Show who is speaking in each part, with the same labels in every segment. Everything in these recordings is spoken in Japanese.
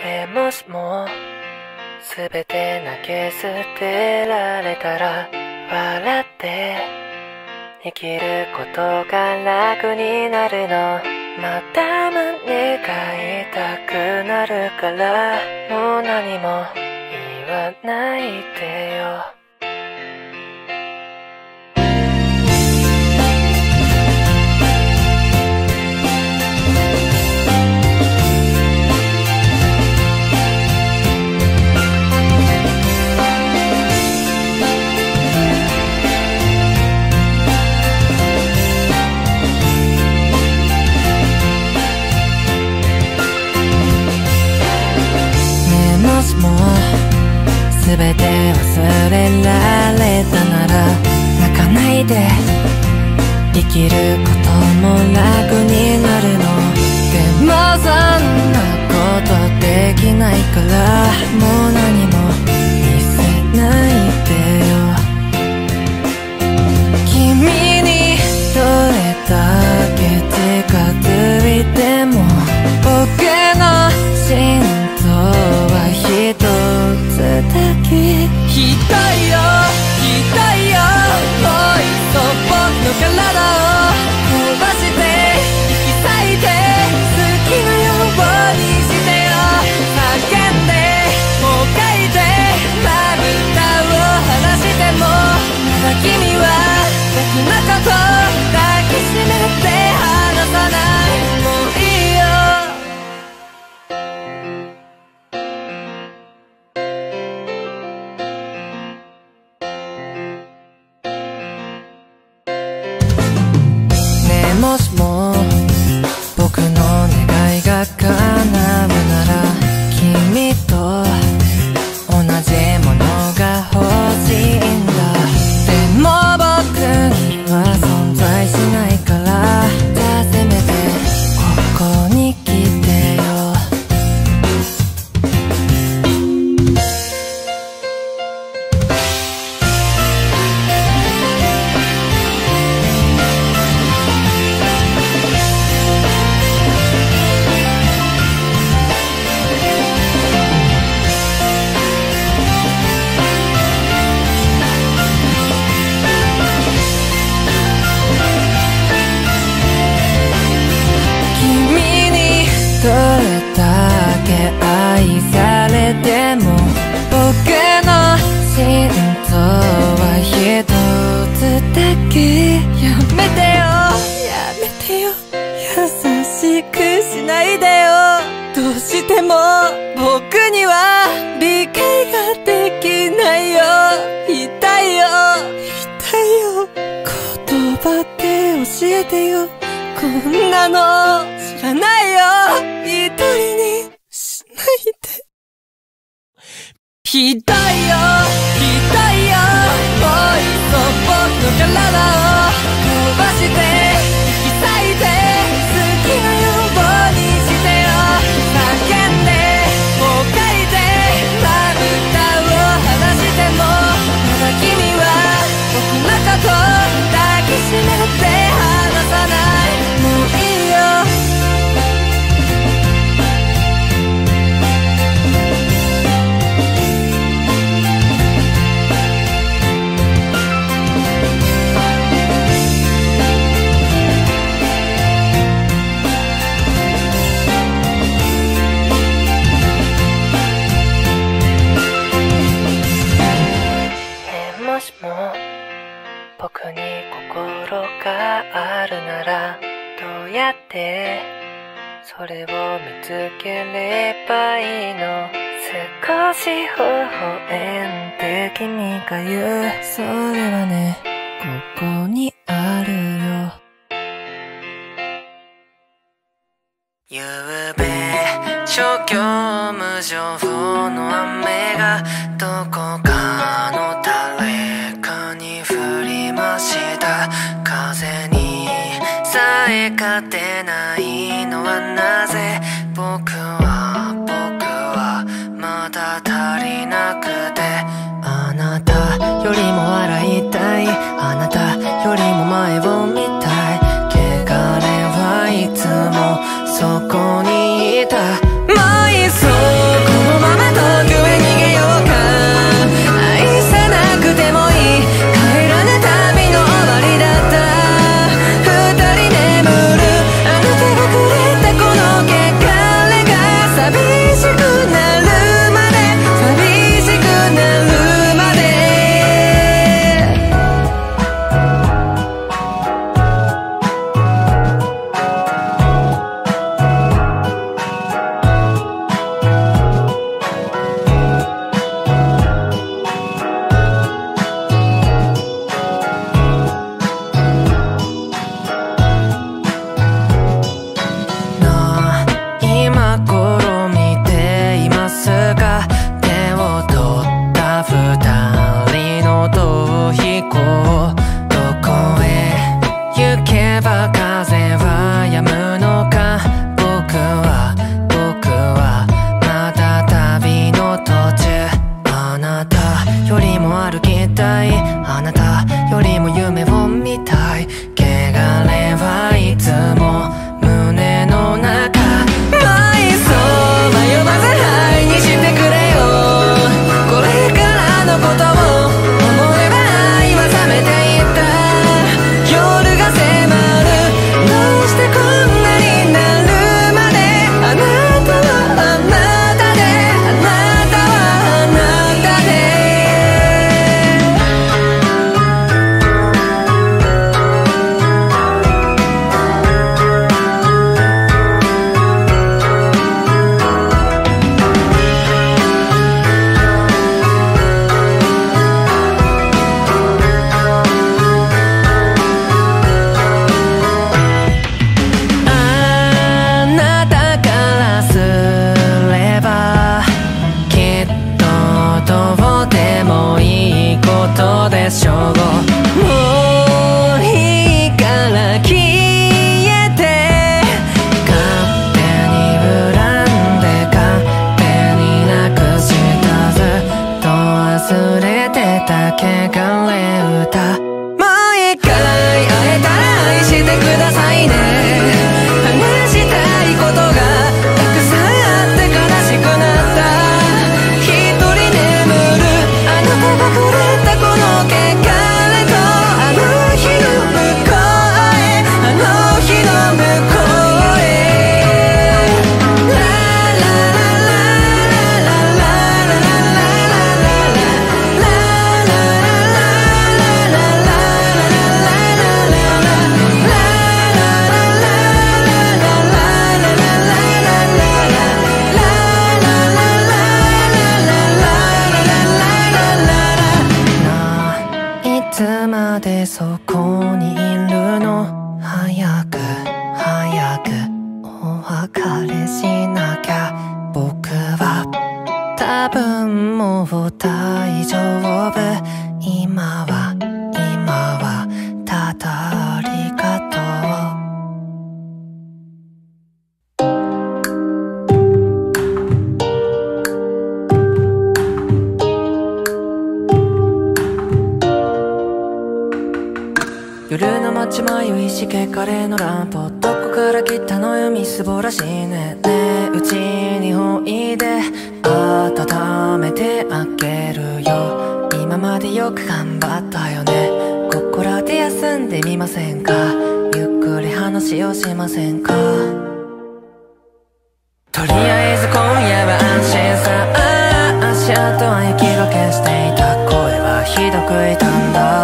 Speaker 1: えー、もしもすべて投げ捨てられたら笑って生きることが楽になるの。また胸が痛くなるからもう何も言わないでよ。
Speaker 2: きることも楽になるの。でもそんなことできないからもう何も見せないでよ。君にどれだけ近づいても僕の i pasa nada. せてよ。こんなの。知らないよ。一人にしないで。ひどいよ。ひどいよ。もういっそ僕の体を飛ばして。
Speaker 1: 園って君が言う。
Speaker 2: それはねここにあるよ。
Speaker 1: ゆうべそこち迷いしけカレーのランプどこから来たのよみすぼらしいね。ね。えうちにおいで温めてあげるよ。今までよく頑張ったよね。ここらで休んでみませんか？ゆっくり話をしませんか？とりあえず今夜は安心さ。あ足跡は雪がけしていた。声はひどく痛んだ。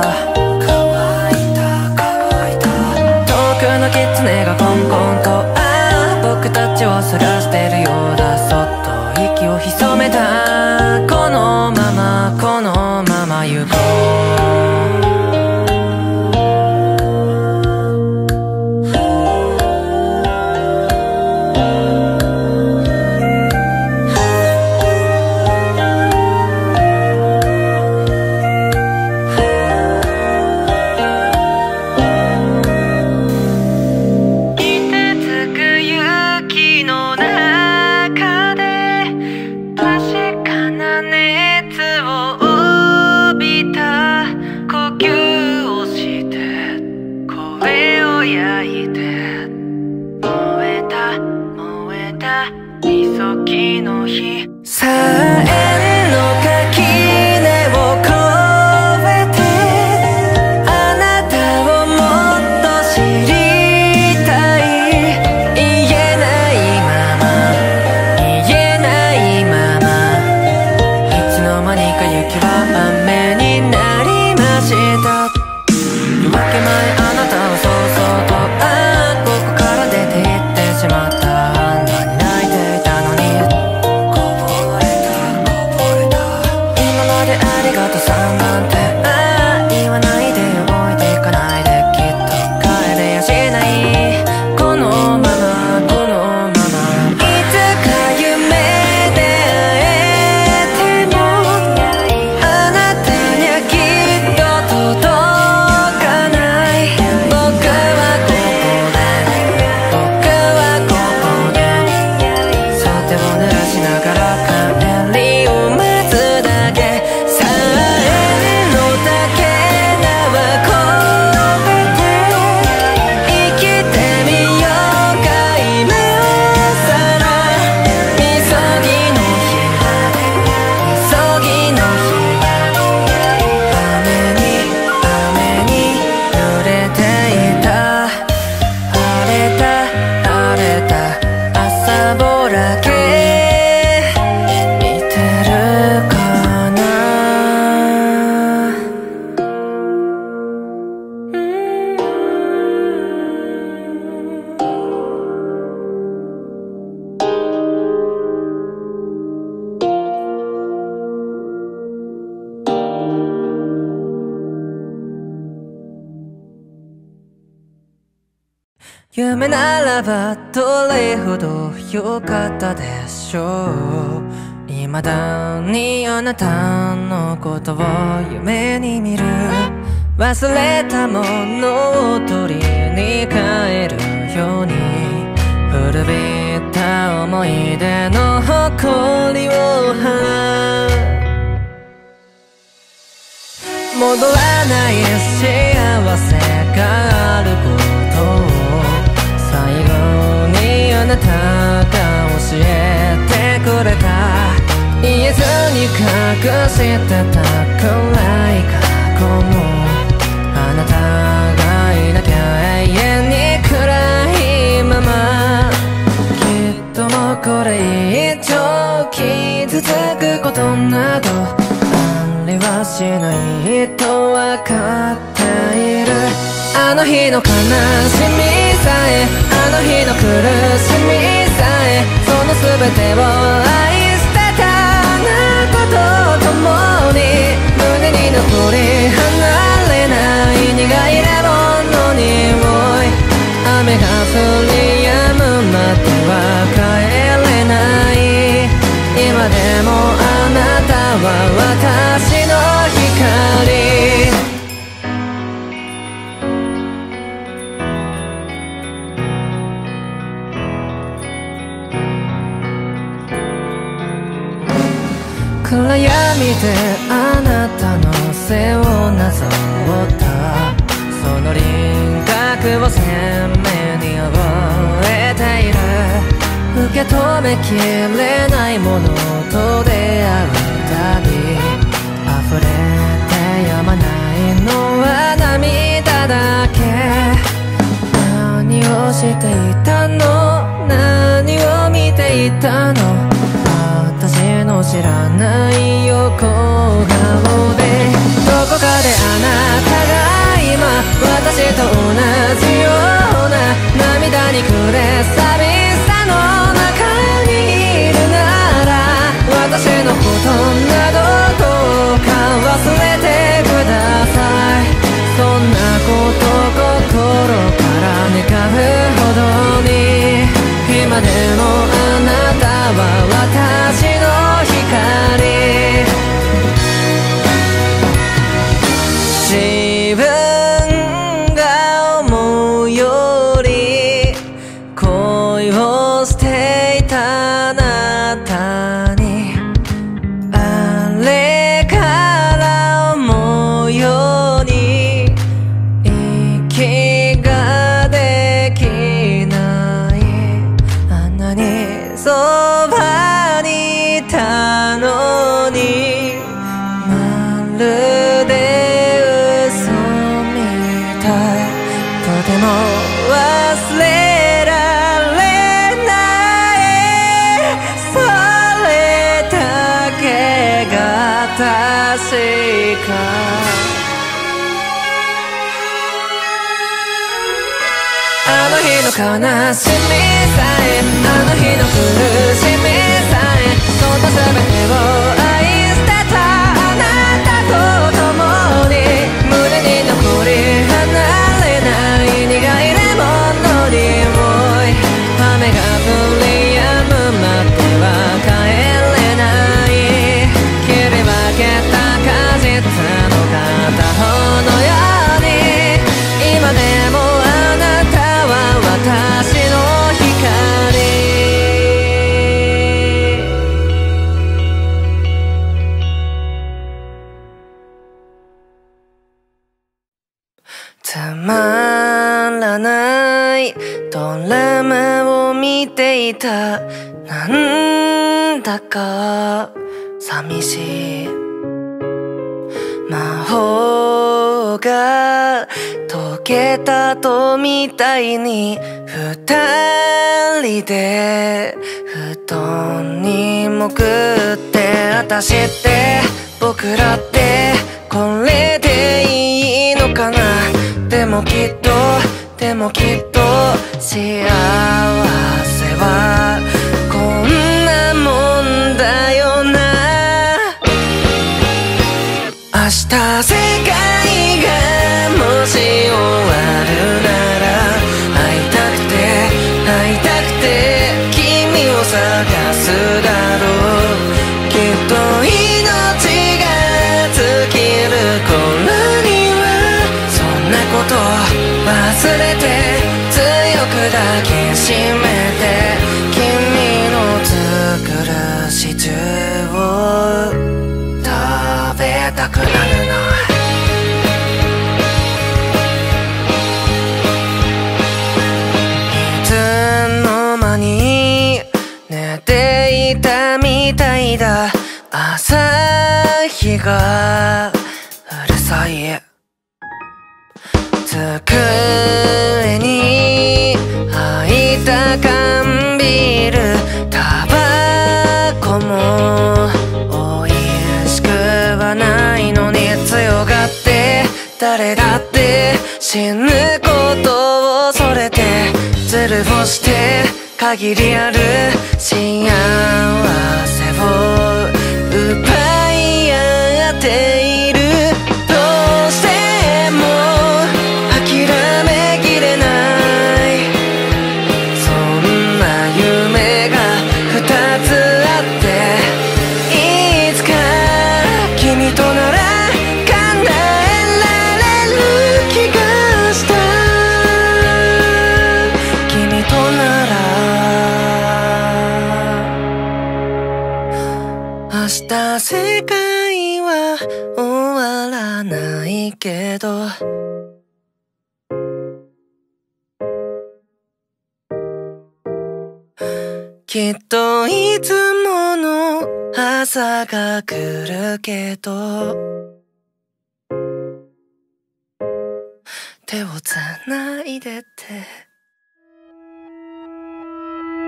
Speaker 1: を探してるようだそっと息を潜めたこのままこのまま行こう夜明け前あなたはそうそうとああここから出て行ってしまった夢ならばどれほど良かったでしょう。未だにあなたのことを夢に見る。忘れたものを取りに帰るように。古びた思い出の誇りを払う戻らない幸せがあること。言えずに隠してた暗い過去もあなたがいなきゃ永遠に暗いままきっともうこれ以上傷つくことなどありはしないとわかっているあの日の悲しみさえあの日の苦しみさえその全てを愛胸に残り離れない苦いレモンの匂い。雨が降り止むまでは帰れない。今でもあなたは私の光。暗闇であなたの背をなぞった。その輪郭
Speaker 2: を鮮明に覚えている。受け止めきれないものと出会うたび溢れてやまないのは涙だけ。何をしていたの？何を見ていたの？私の知らない横顔で。こかであなたが今私とあの日の悲しみさえあの日の苦しみさえその全てをていた。なんだか寂しい。魔法が解けたとみたいに二人で布団に潜って私って僕らってこれでいいのかな？でもきっとでもきっと幸せ。はこんなもんだよな。明日世界誰だって死ぬことを恐れてズルをして限りある幸せを奪う。明日世界は終わらないけど。
Speaker 1: きっといつもの朝が来るけど。手をつないでて。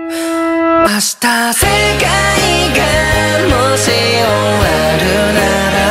Speaker 1: 明日世界がもし終わるなら